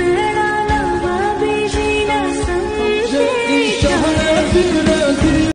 नैना लबा भी जीना समझे